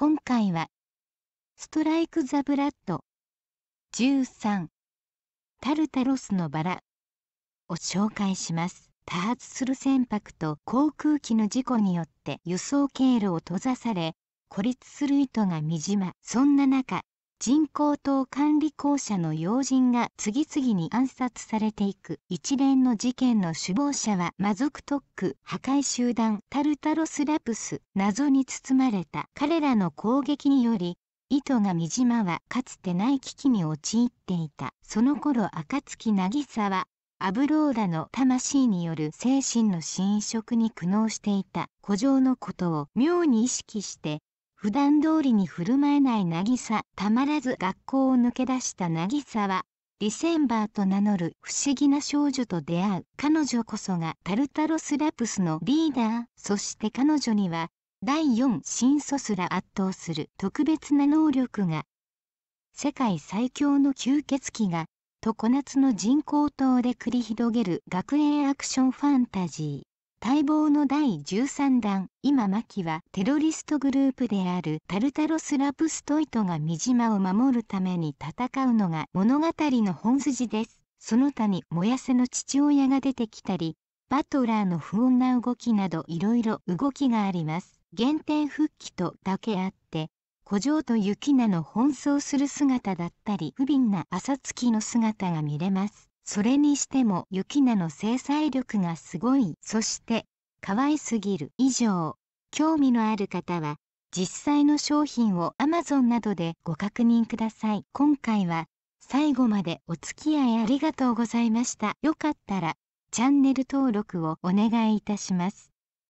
今回は、ストライク・ザ・ブラッド13タルタロスのバラを紹介します。多発する船舶と航空機の事故によって輸送経路を閉ざされ、孤立する意図がみじま。そんな中、人工島管理公社の要人が次々に暗殺されていく。一連の事件の首謀者は魔族特区破壊集団タルタロスラプス謎に包まれた。彼らの攻撃により糸がみじまはかつてない危機に陥っていた。その頃暁渚はアブローラの魂による精神の侵食に苦悩していた。古城のことを妙に意識して普段通りに振る舞えない渚たまらず学校を抜け出した渚はリセンバーと名乗る不思議な少女と出会う彼女こそがタルタロスラプスのリーダーそして彼女には第4新祖すら圧倒する特別な能力が世界最強の吸血鬼が常夏の人工島で繰り広げる学園アクションファンタジー。待望の第13弾今牧はテロリストグループであるタルタロス・ラプストイトが三島を守るために戦うのが物語の本筋です。その他にもやせの父親が出てきたりバトラーの不穏な動きなどいろいろ動きがあります。原点復帰とだけあって古城と雪菜の奔走する姿だったり不憫な朝月の姿が見れます。それにしても雪菜の制裁力がすごい。そして、可愛すぎる。以上。興味のある方は、実際の商品を Amazon などでご確認ください。今回は、最後までお付き合いありがとうございました。よかったら、チャンネル登録をお願いいたします。